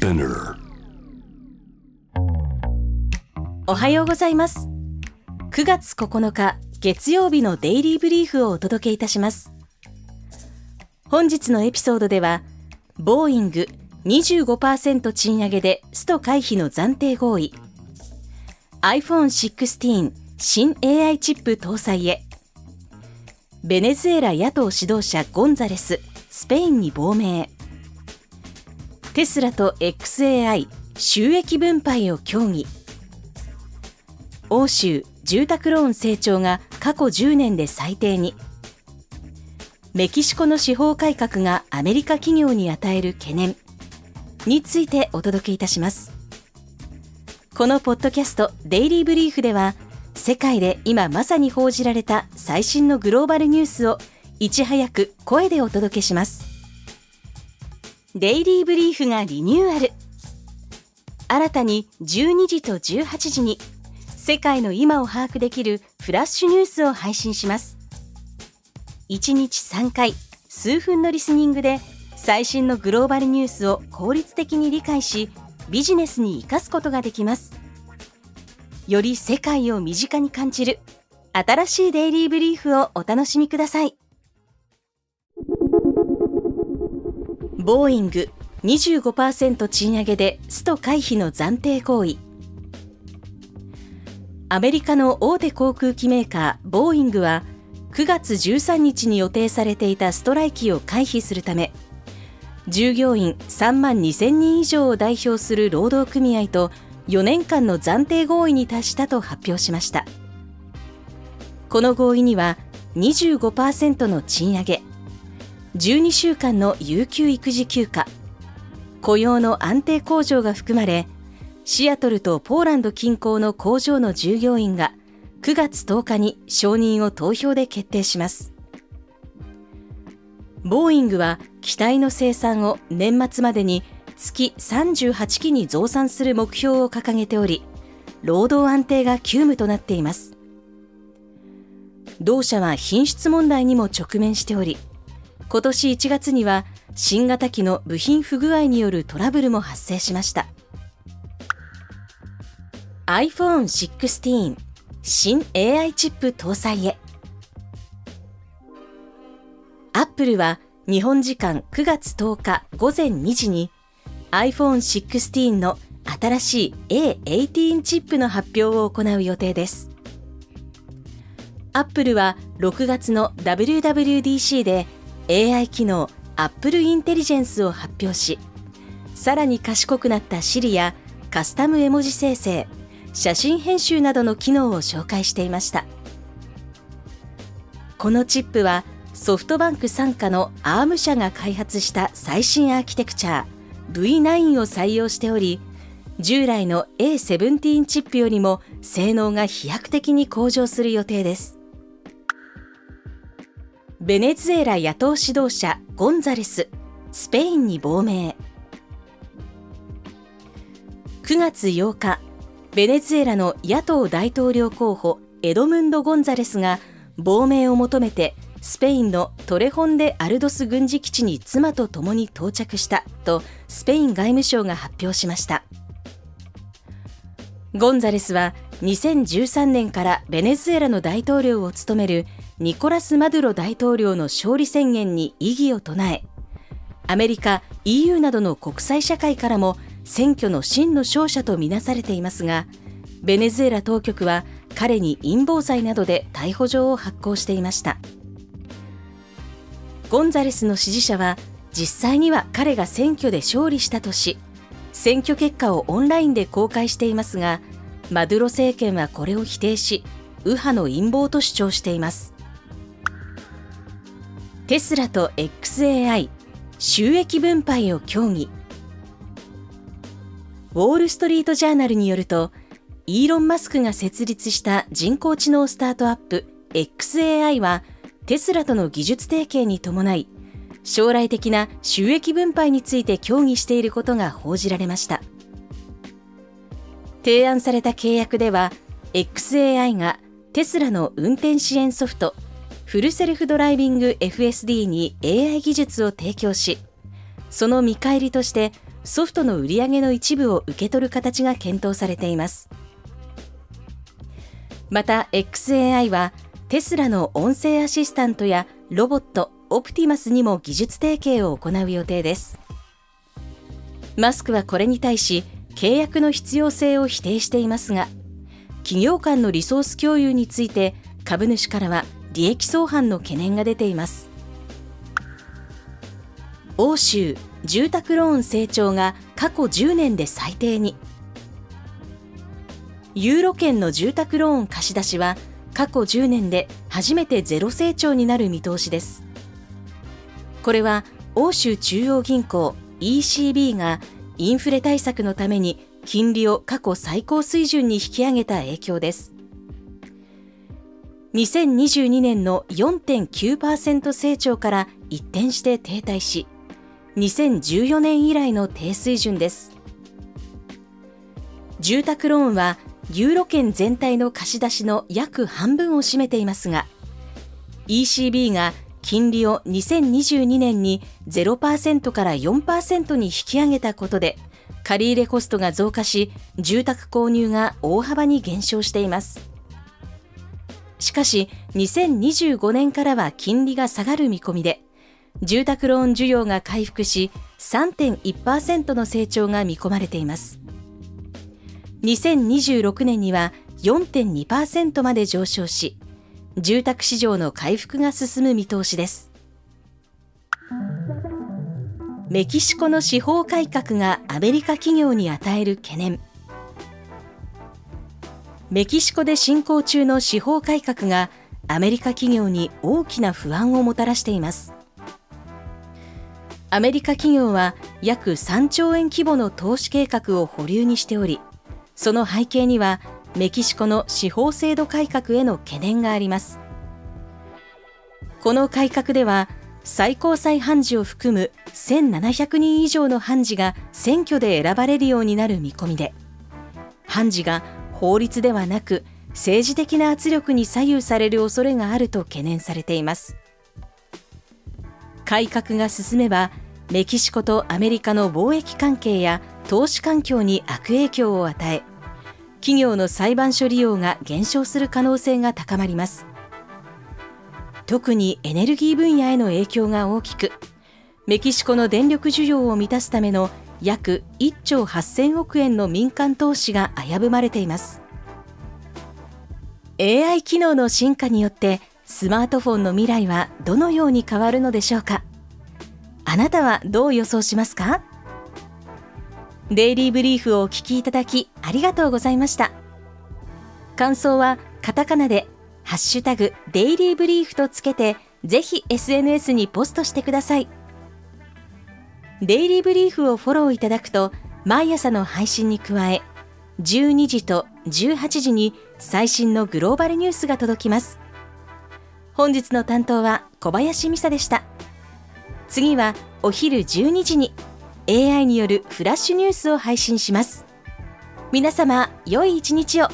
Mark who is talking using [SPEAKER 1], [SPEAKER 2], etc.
[SPEAKER 1] Spinner.
[SPEAKER 2] おはようございます。9月9日月曜日のデイリーブリーフをお届けいたします。本日のエピソードではボーイング25%賃上げでスト回避の暫定合意。iPhone16 新 AI チップ搭載へ。ベネズエラ野党指導者ゴンザレススペインに亡命。テスラと XAI 収益分配を協議。欧州住宅ローン成長が過去10年で最低に。メキシコの司法改革がアメリカ企業に与える懸念。についてお届けいたします。このポッドキャストデイリーブリーフでは世界で今まさに報じられた最新のグローバルニュースをいち早く声でお届けします。デイリーブリーフがリニューアル。新たに12時と18時に世界の今を把握できるフラッシュニュースを配信します。1日3回数分のリスニングで最新のグローバルニュースを効率的に理解しビジネスに生かすことができます。より世界を身近に感じる新しいデイリーブリーフをお楽しみください。ボーイング25%賃上げでスト回避の暫定合意アメリカの大手航空機メーカーボーイングは9月13日に予定されていたストライキを回避するため従業員3万2000人以上を代表する労働組合と4年間の暫定合意に達したと発表しました。この合意には25%の賃上げ12週間の有給育児休暇。雇用の安定向上が含まれシアトルとポーランド近郊の工場の従業員が9月10日に承認を投票で決定します。ボーイングは機体の生産を年末までに月38機に増産する目標を掲げており労働安定が急務となっています。同社は品質問題にも直面しており今年1月には新型機の部品不具合によるトラブルも発生しました。iPhone16 新 AI チップ搭載へ。アップルは日本時間9月10日午前2時に iPhone16 の新しい A18 チップの発表を行う予定です。アップルは6月の WWDC で AI 機能 Apple インテリジェンスを発表しさらに賢くなった Siri やカスタム絵文字生成写真編集などの機能を紹介していました。このチップはソフトバンク傘下の ARM 社が開発した最新アーキテクチャ V9 を採用しており従来の A17 チップよりも性能が飛躍的に向上する予定です。ベネズエラ野党指導者ゴンザレススペインに亡命。9月8日ベネズエラの野党大統領候補エドムンド・ゴンザレスが亡命を求めてスペインのトレホンデ・アルドス軍事基地に妻と共に到着したとスペイン外務省が発表しました。ゴンザレスは2013年からベネズエラの大統領を務めるニコラス・マドゥロ大統領の勝利宣言に異議を唱えアメリカ EU などの国際社会からも選挙の真の勝者とみなされていますがベネズエラ当局は彼に陰謀罪などで逮捕状を発行していました。ゴンザレスの支持者は実際には彼が選挙で勝利したとし選挙結果をオンラインで公開していますがマドゥロ政権はこれを否定し右派の陰謀と主張しています。テスラと XAI 収益分配を協議。ウォール・ストリート・ジャーナルによるとイーロン・マスクが設立した人工知能スタートアップ XAI はテスラとの技術提携に伴い将来的な収益分配について協議していることが報じられました。提案された契約では XAI がテスラの運転支援ソフトフルセルフドライビング FSD に AI 技術を提供しその見返りとしてソフトの売り上げの一部を受け取る形が検討されています。また XAI はテスラの音声アシスタントやロボットオプティマスにも技術提携を行う予定です。マスクはこれに対し契約の必要性を否定していますが企業間のリソース共有について株主からは利益相反の懸念が出ています。欧州住宅ローン成長が過去10年で最低に。ユーロ圏の住宅ローン貸し出しは過去10年で初めてゼロ成長になる見通しです。これは欧州中央銀行 ECB がインフレ対策のために金利を過去最高水準に引き上げた影響です。2022年の4.9%成長から一転して停滞し2014年以来の低水準です。住宅ローンはユーロ圏全体の貸し出しの約半分を占めていますが ECB が金利を2022年に0%から4%に引き上げたことで借入コストが増加し住宅購入が大幅に減少しています。しかし2025年からは金利が下がる見込みで住宅ローン需要が回復し3.1%の成長が見込まれています。2026年には4.2%まで上昇し住宅市場の回復が進む見通しです。メキシコの司法改革がアメリカ企業に与える懸念。メキシコで進行中の司法改革がアメリカ企業に大きな不安をもたらしています。アメリカ企業は約3兆円規模の投資計画を保留にしておりその背景にはメキシコの司法制度改革への懸念があります。この改革では最高裁判事を含む1700人以上の判事が選挙で選ばれるようになる見込みで判事が法律ではなく政治的な圧力に左右される恐れがあると懸念されています。改革が進めばメキシコとアメリカの貿易関係や投資環境に悪影響を与え企業の裁判所利用が減少する可能性が高まります。特にエネルギー分野への影響が大きくメキシコの電力需要を満たすための約1兆8000億円の民間投資が危ぶまれています AI 機能の進化によってスマートフォンの未来はどのように変わるのでしょうか？あなたはどう予想しますか？デイリーブリーフをお聞きいただきありがとうございました。感想はカタカナでハッシュタグデイリーブリーフとつけてぜひ SNS にポストしてください。デイリーブリーフをフォローいただくと毎朝の配信に加え12時と18時に最新のグローバルニュースが届きます。本日の担当は小林美沙でした。次はお昼12時に AI によるフラッシュニュースを配信します皆様良い一日を